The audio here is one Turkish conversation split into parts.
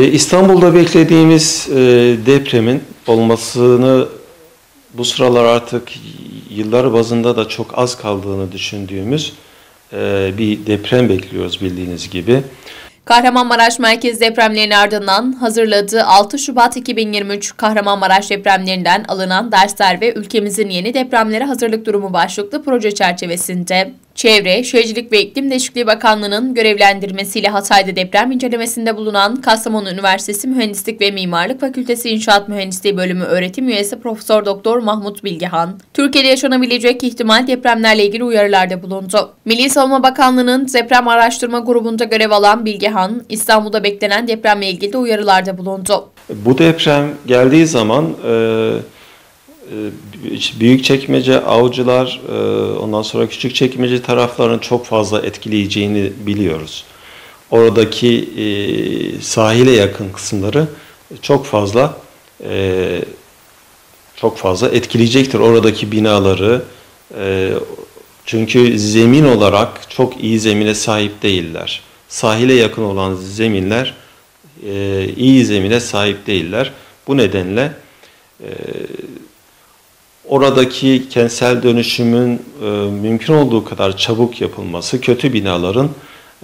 E, İstanbul'da beklediğimiz e, depremin olmasını bu sıralar artık yıllar bazında da çok az kaldığını düşündüğümüz e, bir deprem bekliyoruz bildiğiniz gibi. Kahramanmaraş merkez depremlerinin ardından hazırladığı 6 Şubat 2023 Kahramanmaraş depremlerinden alınan dersler ve ülkemizin yeni depremlere hazırlık durumu başlıklı proje çerçevesinde Çevre, Şehircilik ve İklim Değişikliği Bakanlığı'nın görevlendirmesiyle Hatay'da deprem incelemesinde bulunan Kastamonu Üniversitesi Mühendislik ve Mimarlık Fakültesi İnşaat Mühendisliği Bölümü öğretim üyesi Profesör Doktor Mahmut Bilgehan, Türkiye'de yaşanabilecek ihtimal depremlerle ilgili uyarılarda bulundu. Milli Savunma Bakanlığı'nın deprem araştırma grubunda görev alan Bilgehan, İstanbul'da beklenen depremle ilgili de uyarılarda bulundu. Bu deprem geldiği zaman e, büyük çekmece, avcılar, e, ondan sonra küçük çekmece taraflarının çok fazla etkileyeceğini biliyoruz. Oradaki e, sahile yakın kısımları çok fazla e, çok fazla etkileyecektir oradaki binaları. Çünkü zemin olarak çok iyi zemine sahip değiller. Sahile yakın olan zeminler iyi zemine sahip değiller. Bu nedenle oradaki kentsel dönüşümün e, mümkün olduğu kadar çabuk yapılması, kötü binaların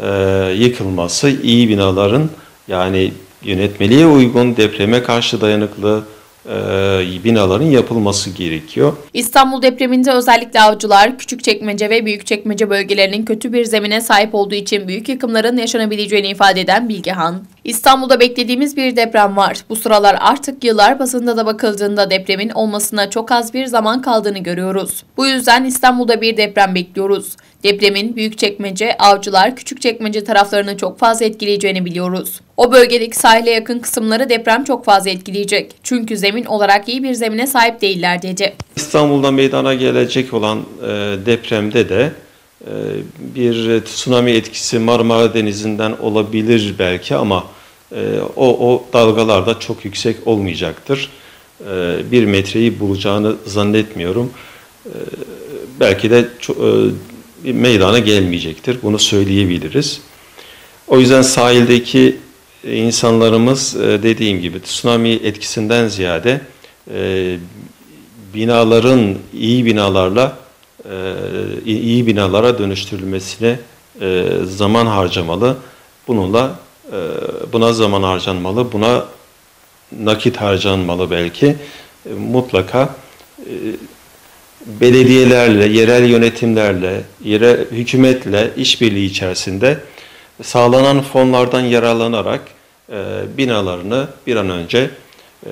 e, yıkılması, iyi binaların yani yönetmeliğe uygun, depreme karşı dayanıklı e, binaların yapılması gerekiyor. İstanbul depreminde özellikle avcılar, Küçükçekmece ve Büyükçekmece bölgelerinin kötü bir zemine sahip olduğu için büyük yıkımların yaşanabileceğini ifade eden Bilgehan, İstanbul'da beklediğimiz bir deprem var. Bu sıralar artık yıllar basında da bakıldığında depremin olmasına çok az bir zaman kaldığını görüyoruz. Bu yüzden İstanbul'da bir deprem bekliyoruz. Depremin Büyükçekmece, Avcılar, Küçükçekmece taraflarını çok fazla etkileyeceğini biliyoruz. O bölgedeki sahile yakın kısımları deprem çok fazla etkileyecek. Çünkü zemin olarak iyi bir zemine sahip değiller dedi. İstanbul'da meydana gelecek olan e, depremde de e, bir tsunami etkisi Marmara Denizi'nden olabilir belki ama o, o dalgalar da çok yüksek olmayacaktır. E, bir metreyi bulacağını zannetmiyorum. E, belki de e, meydana gelmeyecektir. Bunu söyleyebiliriz. O yüzden sahildeki insanlarımız e, dediğim gibi tsunami etkisinden ziyade e, binaların iyi binalarla iyi binalara dönüştürülmesine zaman harcamalı. Bununla buna zaman harcanmalı, buna nakit harcanmalı belki. Mutlaka belediyelerle, yerel yönetimlerle, yerel hükümetle işbirliği içerisinde sağlanan fonlardan yararlanarak e, binalarını bir an önce e,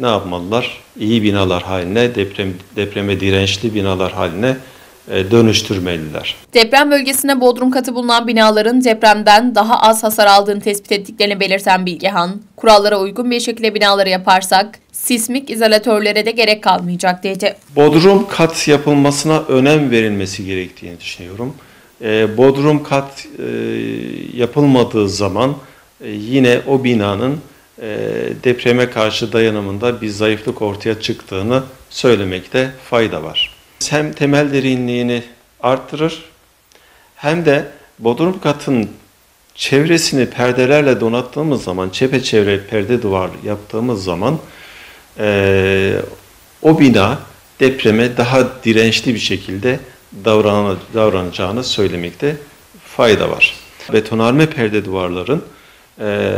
ne yapmalılar? İyi binalar haline, deprem depreme dirençli binalar haline e, dönüştürmeliler. Deprem bölgesine bodrum katı bulunan binaların depremden daha az hasar aldığını tespit ettiklerini belirten Bilgehan, kurallara uygun bir şekilde binaları yaparsak sismik izolatörlere de gerek kalmayacak dedi. Bodrum kat yapılmasına önem verilmesi gerektiğini düşünüyorum. E, bodrum kat e, yapılmadığı zaman e, yine o binanın depreme karşı dayanımında bir zayıflık ortaya çıktığını söylemekte fayda var. Hem temel derinliğini arttırır hem de bodrum katın çevresini perdelerle donattığımız zaman, çepeçevre perde duvar yaptığımız zaman e, o bina depreme daha dirençli bir şekilde davran davranacağını söylemekte fayda var. Betonarme perde duvarların e,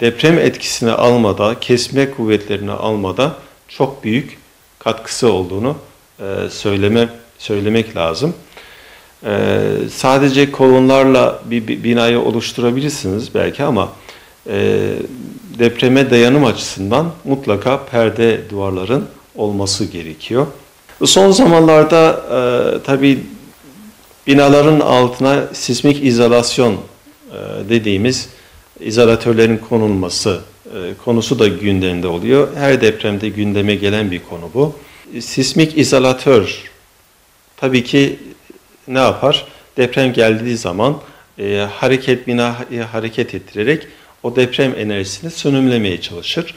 deprem etkisini almada, kesme kuvvetlerini almada çok büyük katkısı olduğunu e, söyleme söylemek lazım. E, sadece kolonlarla bir, bir binayı oluşturabilirsiniz belki ama e, depreme dayanım açısından mutlaka perde duvarların olması gerekiyor. Son zamanlarda e, tabii binaların altına sismik izolasyon e, dediğimiz izolatörlerin konulması e, konusu da gündemde oluyor. Her depremde gündeme gelen bir konu bu. Sismik izolatör tabii ki ne yapar? Deprem geldiği zaman e, hareket bina e, hareket ettirerek o deprem enerjisini sönümlemeye çalışır.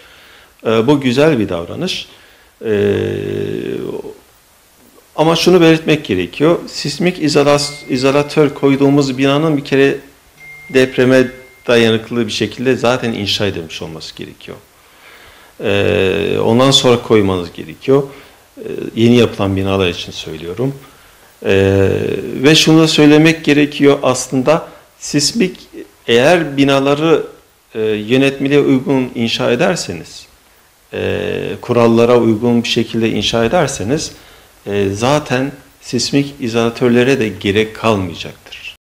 E, bu güzel bir davranış. E, ama şunu belirtmek gerekiyor. Sismik izolatör koyduğumuz binanın bir kere depreme dayanıklı bir şekilde zaten inşa edilmiş olması gerekiyor. Ee, ondan sonra koymanız gerekiyor. Ee, yeni yapılan binalar için söylüyorum. Ee, ve şunu da söylemek gerekiyor aslında sismik eğer binaları e, yönetmeliğe uygun inşa ederseniz, e, kurallara uygun bir şekilde inşa ederseniz e, zaten sismik izolatörlere de gerek kalmayacaktır.